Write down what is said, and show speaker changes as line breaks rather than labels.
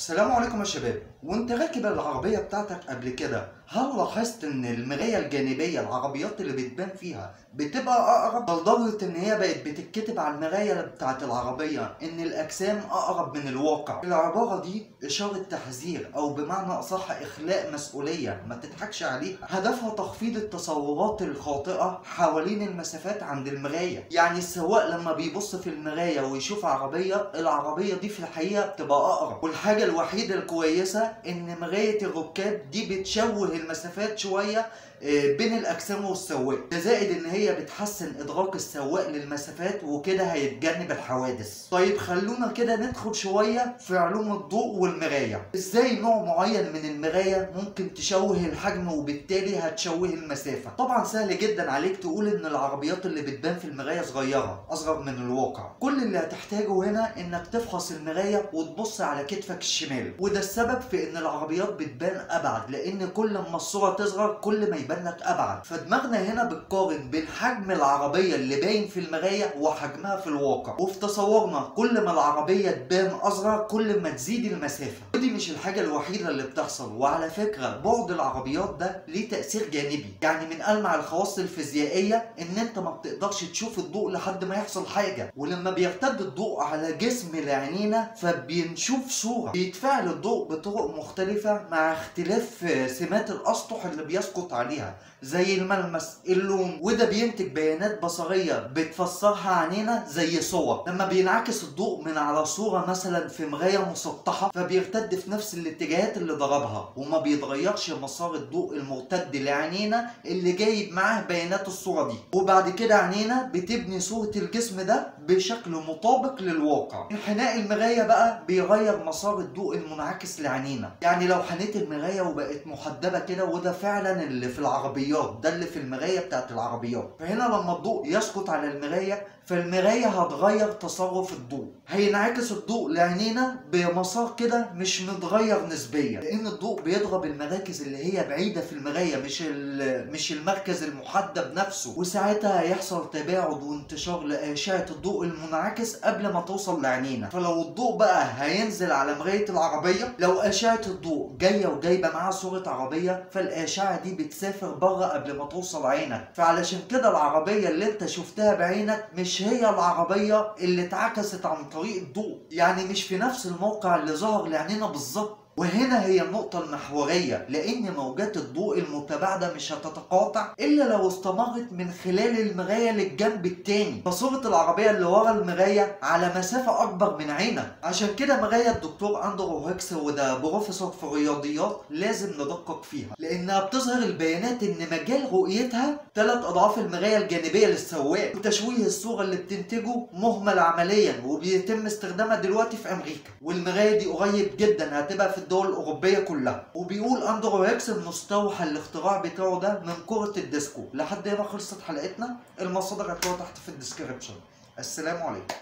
السلام عليكم يا شباب. وانت راكب العربية بتاعتك قبل كده؟ هل لاحظت إن المراية الجانبية العربيات اللي بتبان فيها بتبقى أقرب؟ لدرجة إن هي بقت بتتكتب على المراية بتاعت العربية إن الأجسام أقرب من الواقع؟ العبارة دي إشارة تحذير أو بمعنى أصح إخلاء مسؤولية ما تضحكش عليها. هدفها تخفيض التصورات الخاطئة حوالين المسافات عند المراية. يعني السواق لما بيبص في المراية ويشوف عربية العربية دي في الحقيقة بتبقى أقرب. والحاجة الوحيدة الكويسة إن مراية الركاب دي بتشوه المسافات شوية آه، بين الأجسام والسواق. ده زائد إن هي بتحسن إدراك السواق للمسافات وكده هيتجنب الحوادث. طيب خلونا كده ندخل شوية في علوم الضوء والمراية. إزاي نوع معين من المراية ممكن تشوه الحجم وبالتالي هتشوه المسافة؟ طبعا سهل جدا عليك تقول إن العربيات اللي بتبان في المراية صغيرة أصغر من الواقع. كل اللي هتحتاجه هنا إنك تفحص المراية وتبص على كتفك الشمال. وده السبب في إن العربيات بتبان أبعد لأن كل ما الصورة تصغر كل ما يبان لك أبعد. فدماغنا هنا بتقارن بين حجم العربية اللي باين في المراية وحجمها في الواقع. وفي تصورنا كل ما العربية تبان اصغر كل ما تزيد المسافة. ودي مش الحاجة الوحيدة اللي بتحصل. وعلى فكرة بعد العربيات ده ليه تأثير جانبي. يعني من المع الخواص الفيزيائية إن أنت ما بتقدرش تشوف الضوء لحد ما يحصل حاجة. ولما بيرتد الضوء على جسم العينينا فبنشوف صورة. بيتفاعل الضوء بطرق مختلفة مع اختلاف سمات الأسطح اللي بيسقط عليها زي الملمس اللون وده بينتج بيانات بصرية بتفسرها عينينا زي صور. لما بينعكس الضوء من على صورة مثلا في مراية مسطحة فبيرتد في نفس الاتجاهات اللي ضربها وما بيتغيرش مسار الضوء المرتد لعينينا اللي جايب معاه بيانات الصورة دي. وبعد كده عينينا بتبني صورة الجسم ده بشكل مطابق للواقع. انحناء المراية بقى بيغير مسار الضوء المنعكس لعينينا. يعني لو حنيت المراية وبقت محدبة كده وده فعلا اللي في العربيات ده اللي في المراية بتاعت العربيات. فهنا لما الضوء يسقط على المراية فالمراية هتغير تصرف الضوء. هينعكس الضوء لعينينا بمسار كده مش متغير نسبيا. لأن الضوء بيضرب المراكز اللي هي بعيدة في المراية مش مش المركز المحدب نفسه. وساعتها هيحصل تباعد وانتشار لأشعة الضوء المنعكس قبل ما توصل لعينينا. فلو الضوء بقى هينزل على مراية العربية. لو أشعة الضوء جاية وجايبة معاها صورة عربية فالأشعة دي بتسافر بره قبل ما توصل عينك. فعلشان كده العربية اللي انت شفتها بعينك مش هي العربية اللي اتعكست عن طريق الضوء. يعني مش في نفس الموقع اللي ظهر لعينينا بالظبط. وهنا هي النقطة المحورية لأن موجات الضوء المتباعدة مش هتتقاطع إلا لو استمرت من خلال المراية للجنب التاني. فصورة العربية اللي ورا المراية على مسافة أكبر من عينك. عشان كده مراية الدكتور أندرو هيكس وده بروفيسور في الرياضيات لازم ندقق فيها. لأنها بتظهر البيانات إن مجال رؤيتها ثلاث أضعاف المراية الجانبية للسواق وتشويه الصورة اللي بتنتجه مهمل عمليا وبيتم استخدامها دلوقتي في أمريكا. والمراية دي قريب جدا هتبقى في الدول الأوروبية كلها. وبيقول أندرو هيكس إنه استوحى الاختراع بتاعه ده من كرة الديسكو. لحد هنا خلصت حلقتنا. المصادر هتلاقوها تحت في ال description. السلام عليكم.